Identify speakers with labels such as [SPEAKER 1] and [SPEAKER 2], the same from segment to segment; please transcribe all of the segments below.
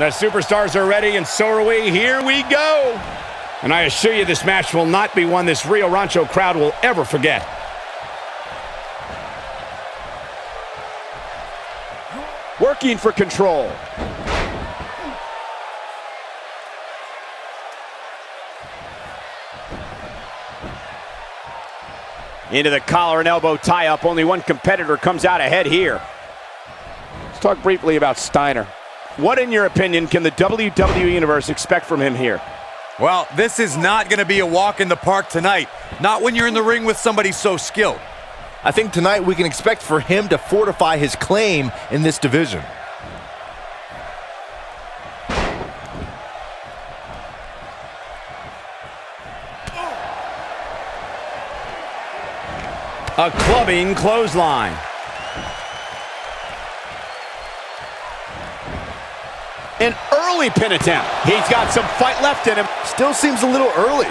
[SPEAKER 1] The superstars are ready, and so are we. Here we go. And I assure you this match will not be one this Rio Rancho crowd will ever forget.
[SPEAKER 2] Working for control. Into the collar and elbow tie-up. Only one competitor comes out ahead here. Let's talk briefly about Steiner. What, in your opinion, can the WWE Universe expect from him here?
[SPEAKER 3] Well, this is not going to be a walk in the park tonight. Not when you're in the ring with somebody so skilled.
[SPEAKER 4] I think tonight we can expect for him to fortify his claim in this division.
[SPEAKER 1] A clubbing clothesline.
[SPEAKER 2] An early pin attempt. He's got some fight left in him.
[SPEAKER 4] Still seems a little early.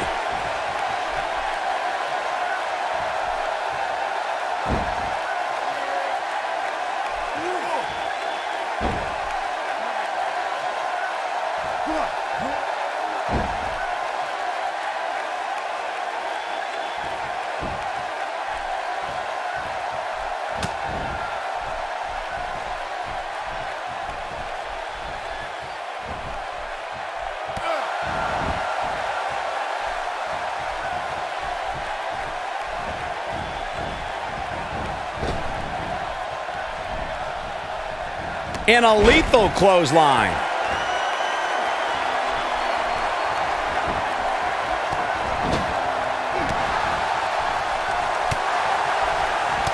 [SPEAKER 1] And a lethal clothesline.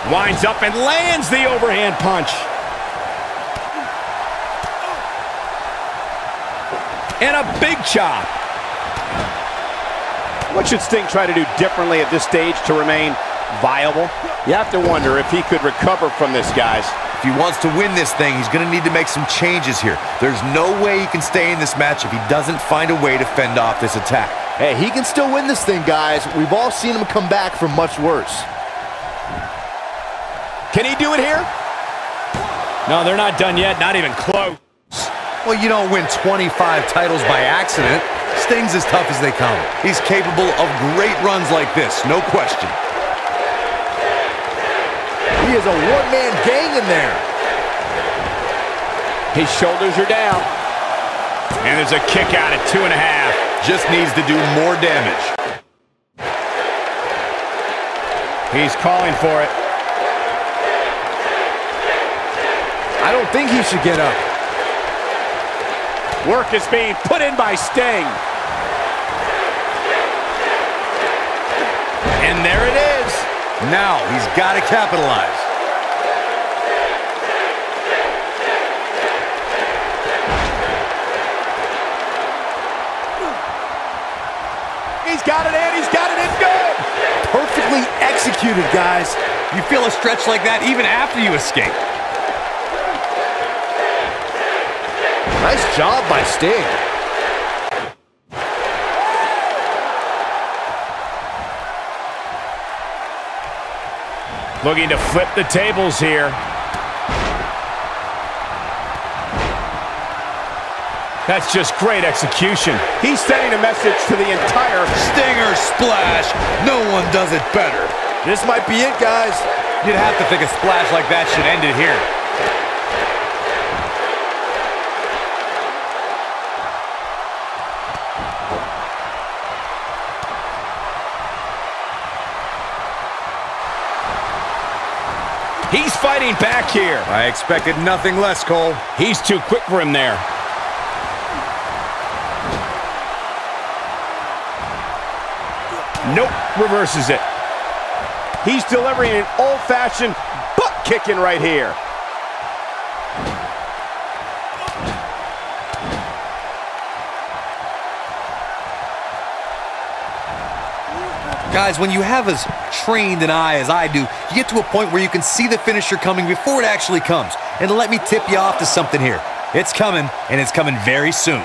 [SPEAKER 1] Winds up and lands the overhand punch. And a big chop.
[SPEAKER 2] What should Sting try to do differently at this stage to remain viable? You have to wonder if he could recover from this, guys.
[SPEAKER 3] If he wants to win this thing, he's going to need to make some changes here. There's no way he can stay in this match if he doesn't find a way to fend off this attack.
[SPEAKER 4] Hey, he can still win this thing, guys. We've all seen him come back from much worse.
[SPEAKER 2] Can he do it here?
[SPEAKER 1] No, they're not done yet. Not even close.
[SPEAKER 3] Well, you don't win 25 titles by accident. Sting's as tough as they come. He's capable of great runs like this, no question.
[SPEAKER 4] He is a one-man gang in there.
[SPEAKER 2] His shoulders are down.
[SPEAKER 1] And there's a kick out at two and a half.
[SPEAKER 3] Just needs to do more damage.
[SPEAKER 1] He's calling for it.
[SPEAKER 4] I don't think he should get up.
[SPEAKER 2] Work is being put in by Sting.
[SPEAKER 1] And there it is.
[SPEAKER 3] Now he's got to capitalize.
[SPEAKER 2] He's got it in. He's got it in good.
[SPEAKER 4] Perfectly executed, guys.
[SPEAKER 3] You feel a stretch like that even after you escape.
[SPEAKER 4] Nice job by Sting.
[SPEAKER 1] Looking to flip the tables here. That's just great execution.
[SPEAKER 2] He's sending a message to the entire...
[SPEAKER 3] Stinger splash. No one does it better.
[SPEAKER 4] This might be it, guys.
[SPEAKER 3] You'd have to think a splash like that should end it here.
[SPEAKER 1] He's fighting back here.
[SPEAKER 3] I expected nothing less, Cole.
[SPEAKER 1] He's too quick for him there. Nope, reverses it.
[SPEAKER 2] He's delivering an old-fashioned butt kicking right here.
[SPEAKER 3] Guys, when you have as trained an eye as I do, you get to a point where you can see the finisher coming before it actually comes. And let me tip you off to something here. It's coming, and it's coming very soon.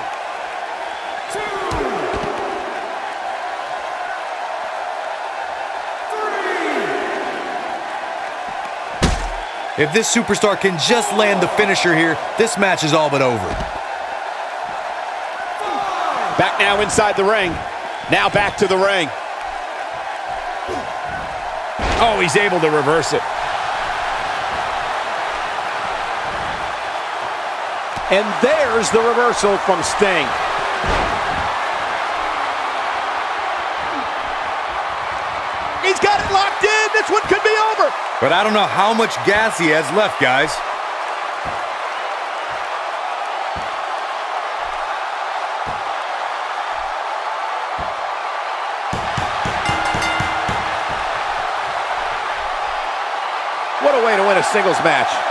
[SPEAKER 3] If this superstar can just land the finisher here, this match is all but over.
[SPEAKER 2] Back now inside the ring. Now back to the ring.
[SPEAKER 1] Oh, he's able to reverse it.
[SPEAKER 2] And there's the reversal from Sting. He's got it locked in. This one could be over.
[SPEAKER 3] But I don't know how much gas he has left, guys.
[SPEAKER 2] Way to win a singles match.